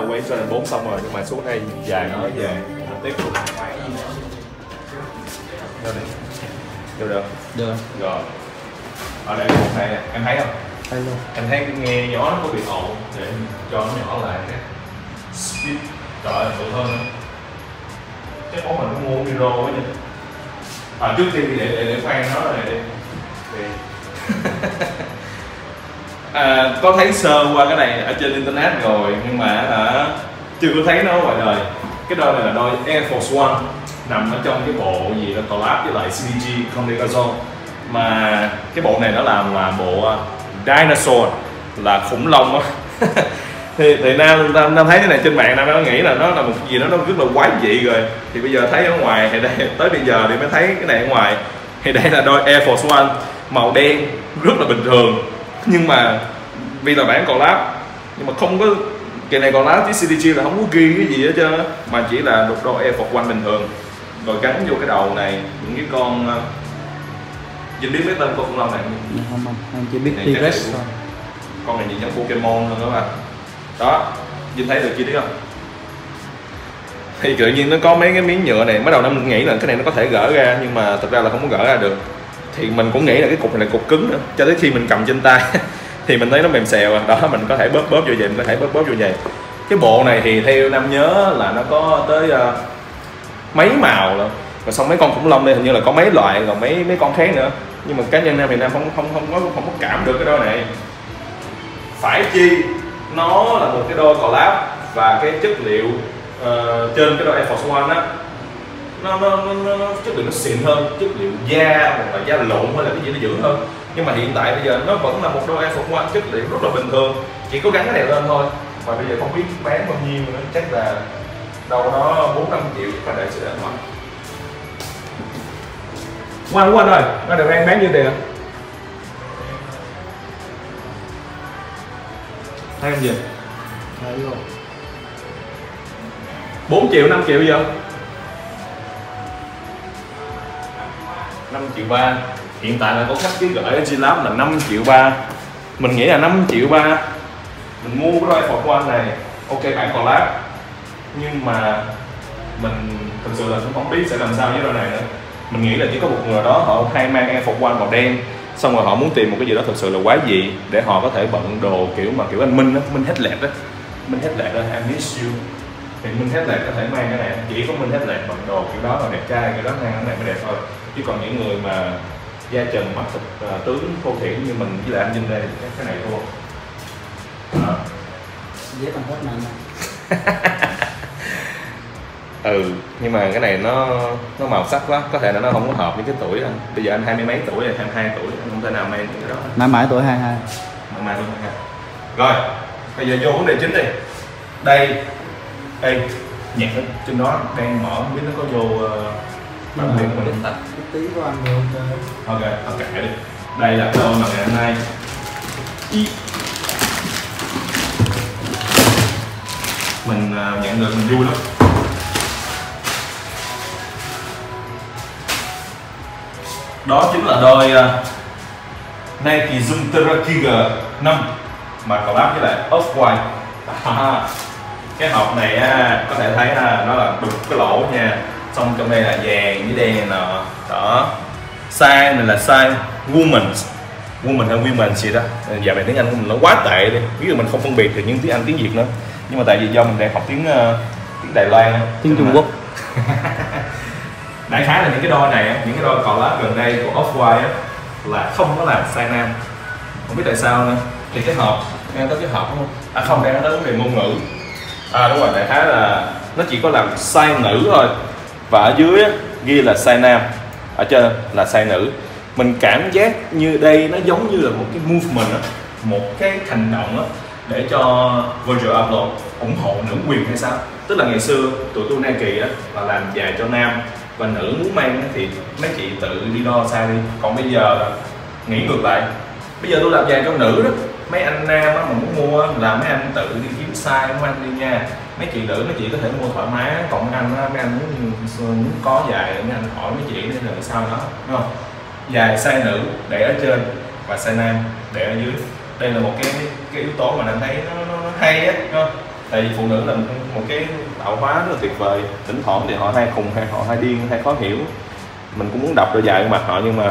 là quay Jordan 4 xong rồi nhưng mà xuống đây dài nó về. Tiếp tục. Đâu này được được được. Rồi. Ở đây một này em thấy không? Hay luôn. Em thấy nghe gió nó có bị ồn để cho nó nhỏ lại cái speed. Trời ơi hơn cái món mình cũng mua micro quá nha à, trước tiên thì để để, để khoan nó này đi. Thì à, có thấy sơ qua cái này ở trên internet rồi nhưng mà à, chưa có thấy nó ngoài đời. Cái đôi này là đôi Air Force One nằm ở trong cái bộ gì là collab với lại CDG Communication mà cái bộ này nó làm là bộ à, dinosaur là khủng long á. Thì, thì nam, nam nam thấy cái này trên mạng nam nó nghĩ là nó là một cái gì đó nó rất là quái dị rồi. Thì bây giờ thấy ở ngoài thì đây tới bây giờ thì mới thấy cái này ở ngoài. Thì đây là đôi Air Force One màu đen rất là bình thường. Nhưng mà vì là bản collab nhưng mà không có cái này collab với CDG là không có ghi cái gì hết trơn mà chỉ là một đôi Air Force One bình thường. Rồi gắn vô cái đầu này những cái con uh, Vinh biết mấy tên con khủng long này không? Dạ, không không. Em chỉ biết T-Rex thôi. Con này nhìn giống Pokemon hơn đó mà. Đó Vinh thấy được chi tiết không? Thì tự nhiên nó có mấy cái miếng nhựa này. Bắt đầu năm nghĩ là cái này nó có thể gỡ ra nhưng mà thực ra là không có gỡ ra được. Thì mình cũng nghĩ là cái cục này là cục cứng nữa. Cho tới khi mình cầm trên tay thì mình thấy nó mềm xèo à. đó mình có thể bóp bóp vô vậy mình có thể bóp bóp vô vậy. Cái bộ này thì theo nam nhớ là nó có tới uh, mấy màu luôn, rồi xong mấy con khủng long đây hình như là có mấy loại rồi mấy mấy con khác nữa. Nhưng mà cá nhân nam thì nam không không không có không có cảm được cái đôi này. Phải chi nó là một cái đôi collab và cái chất liệu uh, trên cái đôi Air Force One á nó, nó, nó, nó, nó chất liệu nó xịn hơn chất liệu da hoặc là da lộn hay là cái gì nó dữ hơn nhưng mà hiện tại bây giờ nó vẫn là một đôi Force One chất liệu rất là bình thường. Chỉ có gắn cái này lên thôi. Mà bây giờ không biết bán bao nhiêu nữa. Chắc là đâu đó bốn năm triệu các bạn sẽ để ngoài Ngoan quá anh ơi, nó được ăn bán nhiêu tiền? Thấy không gì? thấy luôn 4 triệu, 5 triệu gì không? 5 triệu ba Hiện tại là có khách ký gửi ở G-Lab là 5 triệu ba. Mình nghĩ là 5 triệu ba. Mình mua cái đôi của anh này. Ok bản còn lát. Nhưng mà Mình thực sự là cũng không biết sẽ làm sao với đôi này nữa. Mình nghĩ là chỉ có một người đó họ hay mang Air Force One màu đen Xong rồi họ muốn tìm một cái gì đó thực sự là quá dị Để họ có thể bận đồ kiểu mà kiểu anh Minh á Minh hết lẹt á. Minh hết lẹt đó, I miss you. Thì Minh hết lẹt có thể mang cái này. Chỉ có Minh hết lẹt bận đồ kiểu đó là đẹp trai cái đó mang cái này mới đẹp thôi. Chứ còn những người mà da trần mắt thịt à, tướng thô thiển như mình với lại anh Vinh đây. Cái, cái này thua. Đó. dép bằng hết mạnh ừ nhưng mà cái này nó nó màu sắc quá. Có thể là nó không có hợp với cái tuổi anh. Bây giờ anh hai mươi mấy tuổi rồi hai mươi hai tuổi anh không thể nào mang cái đó. Mãi mãi tuổi 22 mà mang luôn ha rồi bây giờ vô vấn đề chính đi. Đây đây nhạc trên đó đang mở không biết nó có vô uh, bản quyền của mình tí của anh được ok ok kệ đi. Đây là đôi mà ngày hôm nay. Mình à, nhận được mình vui lắm. Đó chính là đôi uh, Nike Zoom Terra Giga 5 mà collab với lại Off-White. À, cái hộp này á, có thể thấy ha, nó là đục cái lỗ nha xong trong đây là vàng với đen này nọ đó. Size này là size women's. Woman hay women gì đó. Giờ này tiếng anh của mình nó quá tệ đi. Ví dụ mình không phân biệt được những tiếng anh tiếng việt nữa. Nhưng mà tại vì do mình đang học tiếng ờ, tiếng đài loan tiếng Trung Quốc. Đại khái là những cái đôi này những cái đôi collab gần đây của Off-White á, là không có làm size nam. Không biết tại sao nữa. Thì cái hộp đang tới cái hộp đúng không? À không đang tới vấn đề ngôn ngữ. À đúng rồi đại khái là nó chỉ có làm size nữ thôi và ở dưới á, ghi là size nam. Ở trên là size nữ. Mình cảm giác như đây nó giống như là một cái movement á một cái hành động á để cho Virgil Abloh ủng hộ nữ quyền hay sao? Tức là ngày xưa tụi tôi Nike á là làm dài cho nam và nữ muốn mang thì mấy chị tự đi đo size đi. Còn bây giờ là nghĩ ngược lại. Bây giờ tôi làm dài cho nữ đó. Mấy anh nam á mà muốn mua là mấy anh tự đi kiếm size của anh đi nha mấy chị nữ mấy chị có thể mua thoải mái. Còn mấy anh mấy anh muốn, muốn có dài mấy anh hỏi mấy chị để làm sao đó đúng không? Dài size nữ để ở trên và size nam để ở dưới. Đây là một cái cái yếu tố mà anh thấy nó, nó, nó hay á không? tại vì phụ nữ là một, một cái tạo hóa rất là tuyệt vời. Thỉnh thoảng thì họ hay khùng hay họ hay điên hay khó hiểu. Mình cũng muốn đọc đôi dài mặt họ nhưng mà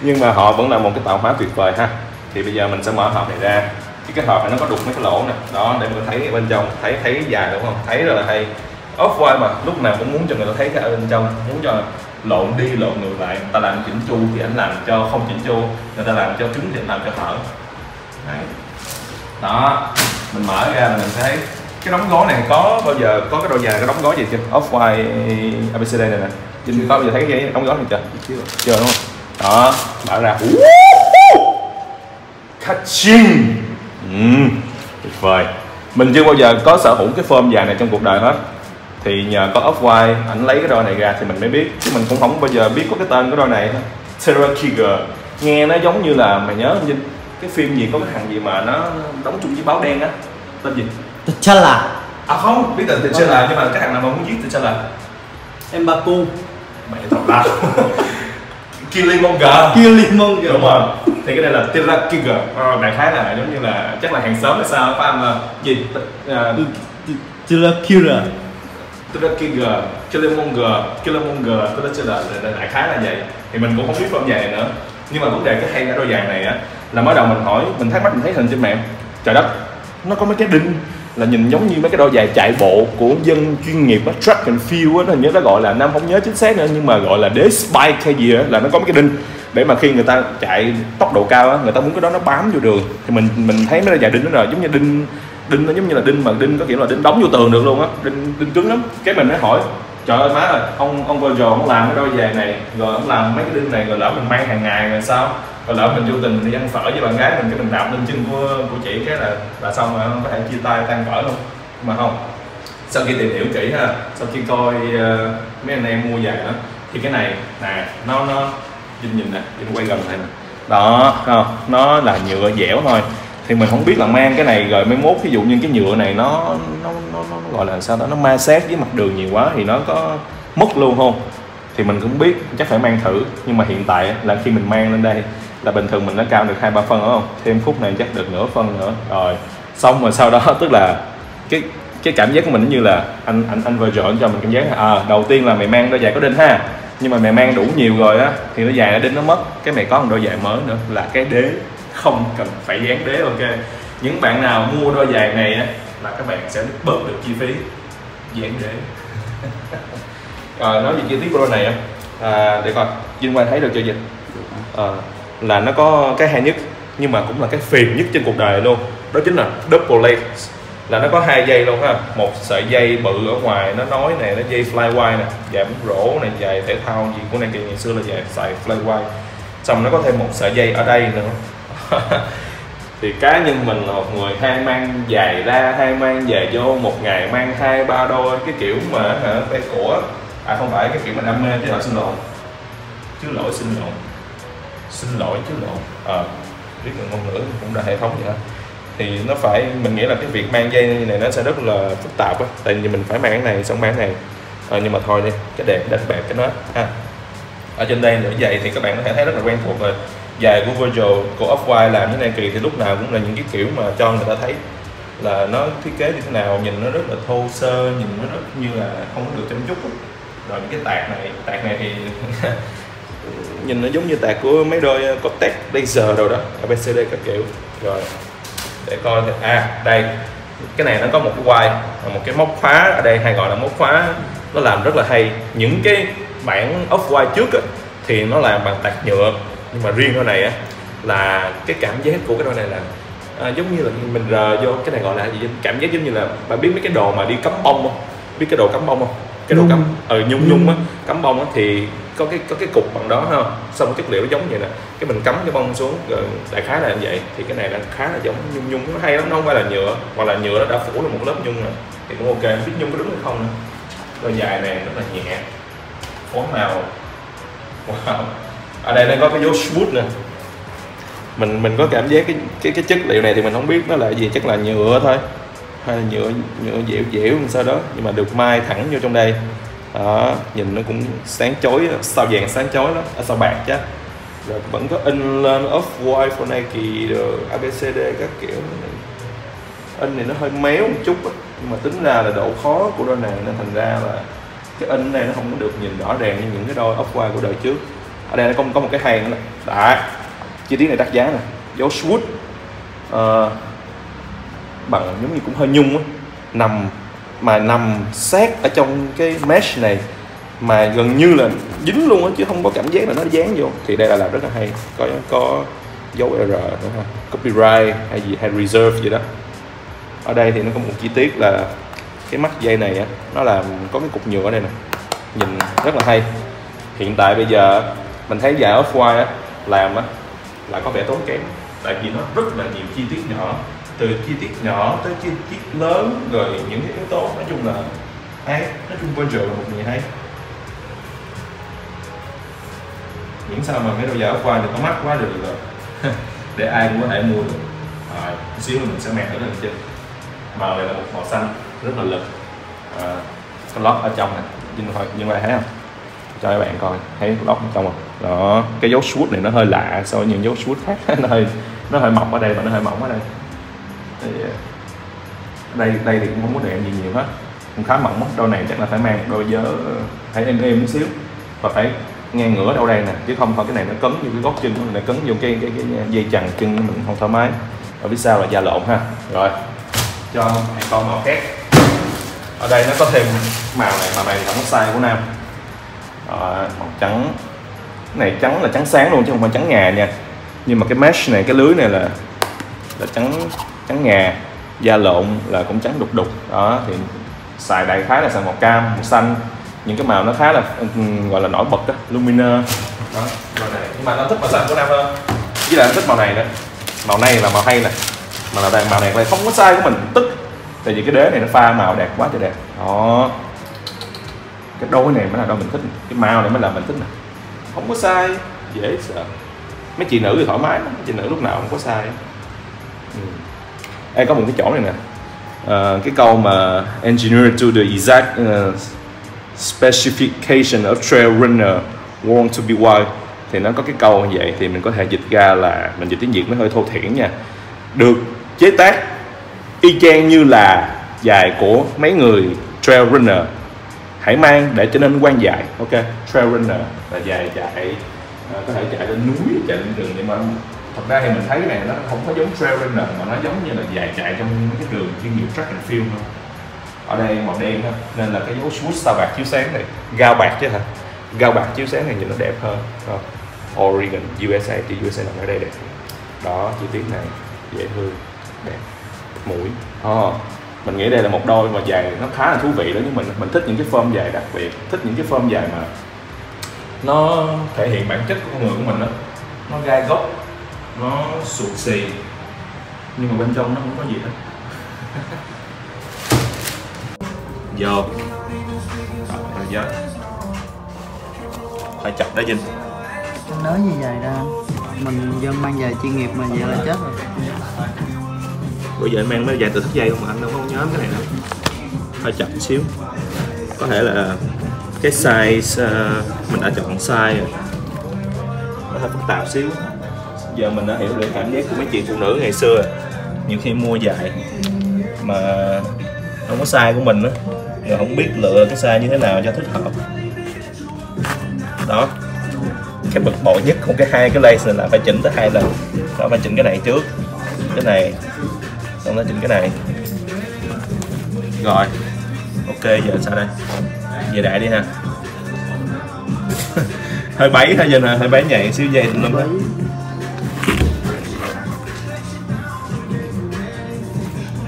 nhưng mà họ vẫn là một cái tạo hóa tuyệt vời ha. Thì bây giờ mình sẽ mở hộp này ra thì cái hộp này nó có đục mấy cái lỗ nè. Đó để mình thấy bên trong thấy thấy dài đúng không? Thấy rất là hay. Off white mà lúc nào cũng muốn cho người ta thấy cái ở bên trong muốn cho lộn đi lộn ngược lại. Người ta làm chỉnh chu thì anh làm cho không chỉnh chu người ta làm cho cứng thì anh làm cho hở Đấy. đó mình mở ra mình thấy cái đóng gói này có bao giờ có cái đôi giày cái đóng gói gì chưa? Off white abcd này nè. Vinh có bao giờ thấy cái đóng gói này chưa? Chưa. Chưa đúng không? Đó mở ra. Kachin ừ, tuyệt vời. Mình chưa bao giờ có sở hữu cái form dài này trong cuộc đời hết. Thì nhờ có off white ảnh lấy cái đôi này ra thì mình mới biết. Chứ mình cũng không bao giờ biết có cái tên của đôi này. Terra Kiger nghe nó giống như là mày nhớ Vinh? Cái phim gì có cái thằng gì mà nó đóng chung với báo đen á? Tên gì? T'Challa. À không biết tên T'Challa nhưng mà cái thằng nào mà muốn giết T'Challa? Mbappé mày thật là Killmonger Killmonger đúng rồi. Thì cái này là Terra Kiger ờ, đại khái là giống như là chắc là hàng xóm hay sao phải không gì? À, Killer Terra Kiger Killmonger Killmonger T'Challa là đại khái là vậy. Thì mình cũng không biết giày này nữa. Nhưng mà vấn đề cái hay ở đôi giày này á là mới đầu mình hỏi mình thắc mắc mình thấy hình trên mạng. Trời đất nó có mấy cái đinh là nhìn giống như mấy cái đôi giày chạy bộ của dân chuyên nghiệp á, track and field á nó hình như nó gọi là nam không nhớ chính xác nữa, nhưng mà gọi là đế spike hay gì á, là nó có mấy cái đinh để mà khi người ta chạy tốc độ cao á, người ta muốn cái đó nó bám vô đường. Thì mình mình thấy mấy đôi giày đinh đó rồi, giống như đinh đinh nó giống như là đinh mà đinh có kiểu là đinh đóng vô tường được luôn á, đinh đinh cứng lắm. Cái mình mới hỏi, trời ơi, má ơi, ông ông Virgil ông làm cái đôi giày này, rồi ông làm mấy cái đinh này, rồi lỡ mình mang hàng ngày rồi sao? Rồi lỡ mình vô tình mình đi ăn phở với bạn gái mình cái mình đạp lên chân của của chị cái là là xong rồi không có thể chia tay tan vỡ luôn. Mà không sau khi tìm hiểu kỹ ha sau khi coi uh, mấy anh em mua về đó thì cái này nè nó nó nhìn nhìn nè nhìn quay gần này nè. Đó không nó là nhựa dẻo thôi. Thì mình không biết là mang cái này rồi mấy mốt ví dụ như cái nhựa này nó nó, nó, nó, gọi là sao đó nó ma sát với mặt đường nhiều quá thì nó có mất luôn không? Thì mình cũng biết chắc phải mang thử. Nhưng mà hiện tại là khi mình mang lên đây là bình thường mình nó cao được hai ba phân đúng không? Thêm phút này chắc được nửa phân nữa. Rồi xong rồi sau đó tức là cái cái cảm giác của mình nó như là anh anh anh vừa cho mình cảm giác là, à đầu tiên là mày mang đôi giày có đinh ha. Nhưng mà mày mang đủ nhiều rồi á thì đôi giày nó đinh nó mất. Cái mày có một đôi giày mới nữa là cái đế không cần phải dán đế ok? Những bạn nào mua đôi giày này á là các bạn sẽ bớt được chi phí dán đế. Rồi nói về chi tiết của đôi này á. À, để coi. Vinh Quang thấy được chưa Vinh? À, là nó có cái hay nhất, nhưng mà cũng là cái phiền nhất trên cuộc đời luôn. Đó chính là double leg là nó có hai dây luôn ha. Một sợi dây bự ở ngoài, nó nói này nó dây flywire nè, giảm rổ này dài thể thao gì của này kỳ ngày xưa là dài xài flywire xong nó có thêm một sợi dây ở đây nữa. Thì cá nhân mình là một người hay mang giày ra, hay mang giày vô một ngày, mang hai, ba đôi, cái kiểu mà hả, tay của à không phải, cái kiểu mà đam mê chứ, là xin lỗi. Chứ lỗi xin lỗi xin lỗi chứ lộn à, ờ, biết được ngôn ngữ cũng là hệ thống vậy thì nó phải mình nghĩ là cái việc mang dây này nó sẽ rất là phức tạp á. Tại vì mình phải mang cái này xong mang cái này. À, nhưng mà thôi đi cái đẹp đánh bẹp cái nó ha. Ở trên đây nữa dày thì các bạn có thể thấy rất là quen thuộc rồi. Dài của Virgil của Off-White làm như này kỳ thì lúc nào cũng là những cái kiểu mà cho người ta thấy là nó thiết kế như thế nào nhìn nó rất là thô sơ nhìn nó rất như là không có được chăm chút rồi những cái tạc này tạc này thì nhìn nó giống như tạc của mấy đôi Cortez Laser đâu đó ABCD các kiểu. Rồi để coi à đây. Cái này nó có một cái quai một cái móc khóa. Ở đây hay gọi là móc khóa nó làm rất là hay. Những cái bản off white trước á, thì nó làm bằng tạc nhựa. Nhưng mà riêng đôi này á là cái cảm giác của cái đôi này là à, giống như là mình rờ vô. Cái này gọi là gì cảm giác giống như là bạn biết mấy cái đồ mà đi cắm bông không? Biết cái đồ cắm bông không? Cái đồ cắm ờ nhung nhung á cắm bông á thì có cái có cái cục bằng đó ha xong chất liệu nó giống vậy nè. Cái mình cắm cái bông xuống, rồi đại khái là như vậy. Thì cái này là khá là giống nhung nhung. Nó hay lắm, nó không phải là nhựa. Hoặc là nhựa nó đã phủ lên một lớp nhung rồi. Thì cũng ok, không biết nhung có đúng hay không nữa. Đôi dài này rất là nhẹ. Phối màu. Wow. Ở đây nó có cái dấu smooth nè. Mình mình có cảm giác cái cái cái chất liệu này thì mình không biết nó là gì. Chắc là nhựa thôi. Hay là nhựa nhựa dẻo dẻo làm sao đó. Nhưng mà được mai thẳng vô trong đây đó nhìn nó cũng sáng chói sao vàng sáng chói lắm. À, sao bạc chứ? Rồi vẫn có in lên off white for Nike rồi ABCD các kiểu. In này nó hơi méo một chút á. nhưng mà tính ra là độ khó của đôi này nên thành ra là cái in này nó không có được nhìn rõ ràng như những cái đôi off-white của đời trước. Ở đây nó có, có một cái hàng nữa. Đã chi tiết này đắt giá nè. Dấu swoosh ờ, bằng giống như cũng hơi nhung á nằm mà nằm sát ở trong cái mesh này mà gần như là dính luôn á, chứ không có cảm giác là nó dán vô. Thì đây là làm rất là hay. Có có dấu R đúng không? copyright hay gì, hay reserve gì đó. Ở đây thì nó có một chi tiết là cái mắt dây này á, nó làm, có cái cục nhựa ở đây nè. Nhìn rất là hay. Hiện tại bây giờ, mình thấy giả off-white á, làm á, là có vẻ tốn kém. Tại vì nó rất là nhiều chi tiết nhỏ từ chi tiết nhỏ tới chi tiết lớn rồi những cái yếu tố nói chung là hay nói chung Virgil là một người hay. Miễn sao mà mấy đôi giày off-white có mắt quá được rồi. Để ai cũng có thể mua được. Rồi xíu mình sẽ mang ở lên trên. Màu này là một màu xanh rất là lực. Ờ, à, cái lót ở trong này. Nhưng mà nhưng mà thấy không? Cho các bạn coi thấy lót ở trong không? Đó cái dấu suốt này nó hơi lạ so với những dấu suốt khác. Nó hơi nó hơi mỏng ở đây và nó hơi mỏng ở đây thì, ờ, đây đây thì cũng không có đèn gì nhiều hết. Cũng khá mỏng đôi này chắc là phải mang đôi vớ ờ, phải êm êm một xíu. Và phải ngang ngửa đâu đây nè chứ không thôi cái này nó cấn vô cái gót chân mình nó cấn vô cái cái, cái dây chằng chân mình không thoải mái. Ở phía sau là da lộn ha. Rồi cho hai con màu khác. Ở đây nó có thêm màu này màu này thì không có size của nam. Rồi, màu trắng. Cái này trắng là trắng sáng luôn chứ không phải trắng ngà nha. Nhưng mà cái mesh này cái lưới này là là trắng trắng ngà da lộn là cũng trắng đục đục. Đó thì xài đại khái là xài màu cam màu xanh. Những cái màu nó khá là ừ, ừ, gọi là nổi bật đó lumina. Đó màu này. Nhưng mà nó thích màu xanh của nam hơn. Với lại thích màu này nữa. Màu này là màu hay nè. Mà là màu này lại không có sai của mình. Tức tại vì cái đế này nó pha màu đẹp quá trời đẹp. Đó. Cái đôi này mới là đôi mình thích cái màu này mới là mình thích nè. Không có sai, dễ sợ. Mấy chị nữ thì thoải mái lắm. mấy chị nữ lúc nào cũng có sai. ừ. Ê, có một cái chỗ này nè. Ờ, cái câu mà engineer to the exact uh, specification of trail runner want to be wild thì nó có cái câu như vậy thì mình có thể dịch ra là mình dịch tiếng Việt nó hơi thô thiển nha. Được chế tác y chang như là dài của mấy người trail runner. Hãy mang để trở nên quan dài. Ok trail runner là dài chạy ờ, có thể chạy lên núi chạy lên rừng để mà thật ra thì mình thấy cái này nó không có giống trail runner mà nó giống như là dài chạy trong cái đường chuyên nghiệp track and field thôi. Ở đây màu đen ha nên là cái dấu swoosh sao bạc chiếu sáng này gao bạc chứ hả? Gao bạc chiếu sáng này nhìn nó đẹp hơn rồi. Oregon USA thì USA nằm ở đây đẹp. Đó chi tiết này dễ thương đẹp mũi. Ồ, mình nghĩ đây là một đôi mà dài nó khá là thú vị đó nhưng mình. Mình thích những cái form dài đặc biệt thích những cái form dài mà nó thể hiện bản chất của con người của mình đó nó gai góc nó sụt xì. Nhưng mà bên trong nó không có gì hết. Vô. Rồi vô. Phải chặt đó Vinh. Nói như vậy ra Mình dân mang giày chuyên nghiệp mà vậy là chết rồi. Bữa giờ anh mang mấy dài từ thắt dây không mà anh đâu có nhớ cái này đâu. Hơi chậm xíu. Có thể là cái size ờ, mình đã chọn size rồi. Nó hơi phức tạp xíu giờ mình đã hiểu được cảm giác của mấy chị phụ nữ ngày xưa. Nhiều khi mua dài mà không có size của mình á, rồi không biết lựa cái size như thế nào cho thích hợp. Đó. Cái bực bội nhất không cái hai cái lace này là phải chỉnh tới hai lần. Đó phải chỉnh cái này trước, cái này, xong nó chỉnh cái này. Rồi. Ok, giờ sao đây? Về đại đi ha. Hơi bấy thôi giờ nè, hơi bấy nhảy xíu dây tùm lum hết.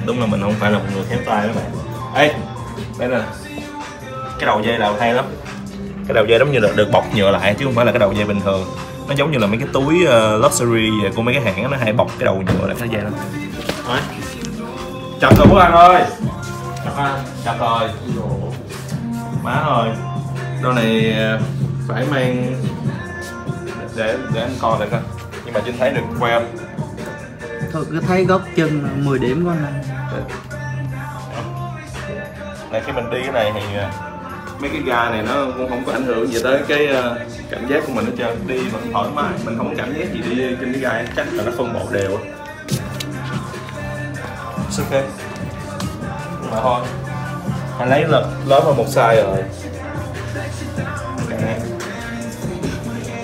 Đúng là mình không phải là một người khéo tay các bạn. Ê đây nè. Cái đầu dây là hay lắm. Cái đầu dây giống như là được bọc nhựa lại chứ không phải là cái đầu dây bình thường. Nó giống như là mấy cái túi uh, luxury của mấy cái hãng nó hay bọc cái đầu nhựa lại. Cái dây đó Đấy. chặt rồi bố anh ơi. Chặt anh. Chặt rồi má ơi. Đôi này ờ, phải mang để để anh coi lại coi. Nhưng mà Trinh thấy được que Thôi cứ thấy góc chân 10 điểm con này này khi mình đi cái này thì à, mấy cái ga này nó cũng không có ảnh hưởng gì tới cái à, cảm giác của mình hết trơn. Đi vẫn thoải mái mình không cảm giác gì đi trên cái ga chắc là nó phân bổ đều ok It's okay mà thôi. Anh lấy lớn, lớn hơn một size rồi.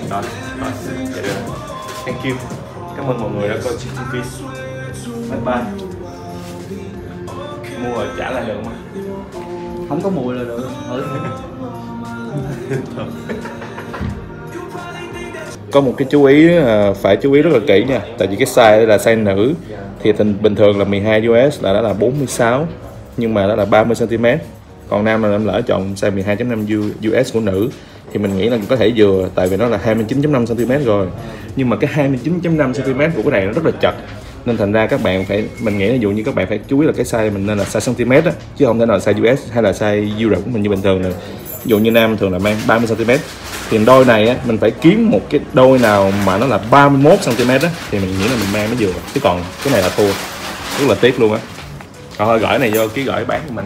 Rồi, rồi, Thank you ơn mọi người đã coi Chicken Fish. Bye bye. Mua rồi trả lại được không? không có mùi là được. Ừ. có một cái chú ý là phải chú ý rất là kỹ nha. Tại vì cái size đây là size nữ. Thì bình thường là 12 US là đó là 46 nhưng mà đó là 30 cm còn nam là em lỡ chọn size 12.5 US của nữ. Thì mình nghĩ là có thể vừa, tại vì nó là 29.5 cm rồi. Nhưng mà cái 29.5 cm của cái này nó rất là chật. Nên thành ra các bạn phải mình nghĩ là dụ như các bạn phải chú ý là cái size mình nên là size cm á, chứ không thể nào là size US hay là size Euro của mình như bình thường nữa ví dụ như nam thường là mang 30 cm thì đôi này á, mình phải kiếm một cái đôi nào mà nó là 31 cm á, thì mình nghĩ là mình mang mới vừa. Chứ còn cái này là thua. Rất là tiếc luôn á. Thôi gửi này vô ký gửi bán của mình